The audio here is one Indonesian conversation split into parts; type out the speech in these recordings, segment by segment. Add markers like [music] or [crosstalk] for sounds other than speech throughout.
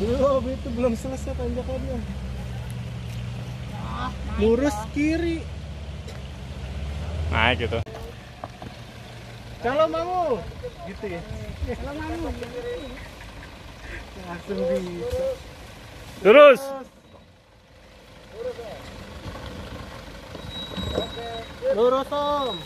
Belum, itu belum selesai tanjakannya. Oh, Lurus kiri. Naik gitu. Kalau mau. Gitu ya. Kalau mau. Langsung bisa. Lurus. Lurus om.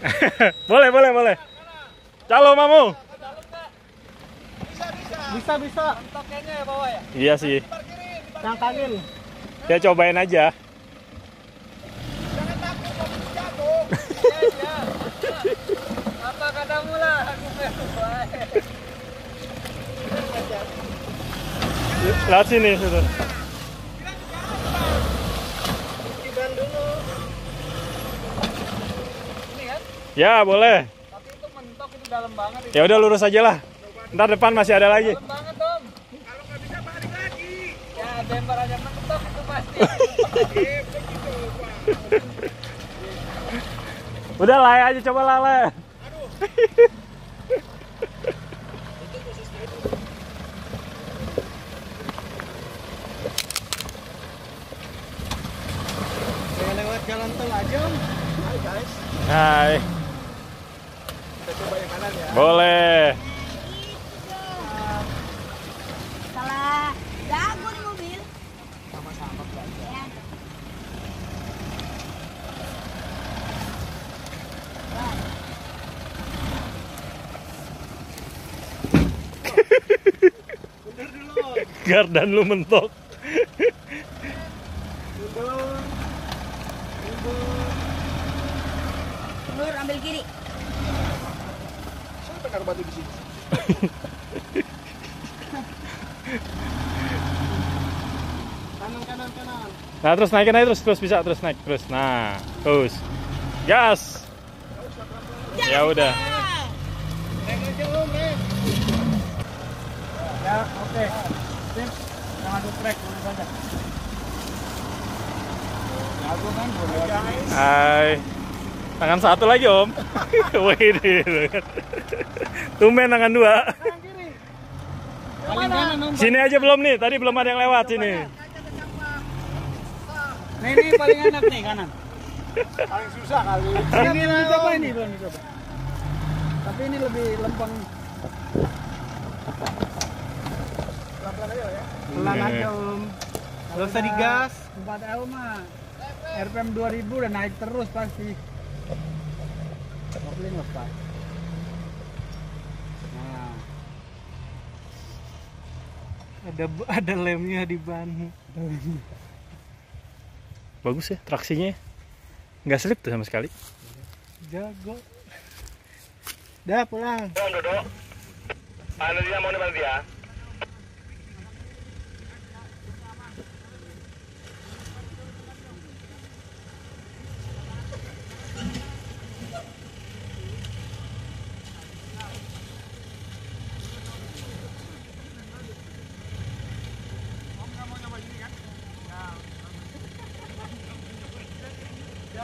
[laughs] boleh, boleh, boleh. Calo mamu. Bisa bisa. Iya sih. Cangkangin. Ya cobain aja. Apa katamu lah? Lihat sini sudah. Dulu. Ya boleh. Tapi itu mentok itu dalam banget. Ya udah lurus aja lah. Ntar depan masih ada lagi. Dalam banget dong. Kalau nggak bisa balik lagi. Ya bemper aja mentok itu pasti. [laughs] Udah lay aja coba. Saya lewat jalan tol aja om. Hai guys. Hai. Kita coba yang kanan ya. Boleh. Salah jago nih mobil. Sama-sama belajar. Ya. Mundur dulu. Gardan lu mentok. Mundur. Mundur. Lur ambil kiri. Siapa naruh batu di sini? kanan kanan kanan. Nah terus naikin aja terus terus bisa terus naik terus. Nah terus. Gas. Ya udah. Naik naik. Ya oke. Sip. Jangan adu trek mana saja. Jago kan boleh. Hai. Tangan satu lagi om. [laughs] Wih Tumben tangan dua. Sini aja belum nih. Tadi belum ada yang lewat sini. Nih ini paling enak nih kanan. Paling susah kali. Ini lah coba ini belum coba. Tapi ini lebih lempeng. Pelan-pelan aja ya. Pelan Iya. aja om. Gak usah digas. 4 L mah. RPM 2000 udah naik terus pasti. Kopling lepas. Nah. Ada [laughs] ada lemnya di ban. Bagus ya traksinya. Nggak slip tuh sama sekali. Jago. Dah pulang. duduk. Anu dia mau nih dia.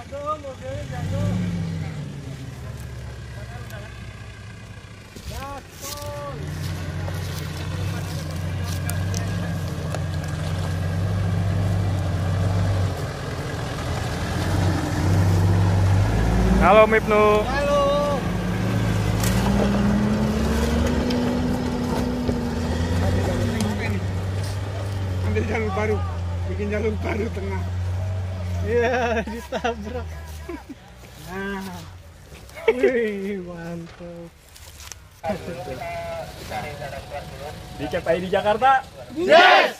Halo Mipnu. Halo. Ambil jalur baru, bikin jalur baru tengah. Iya, ditabrak. Nah, wih mantap. Dicap aja di Jakarta. Yes.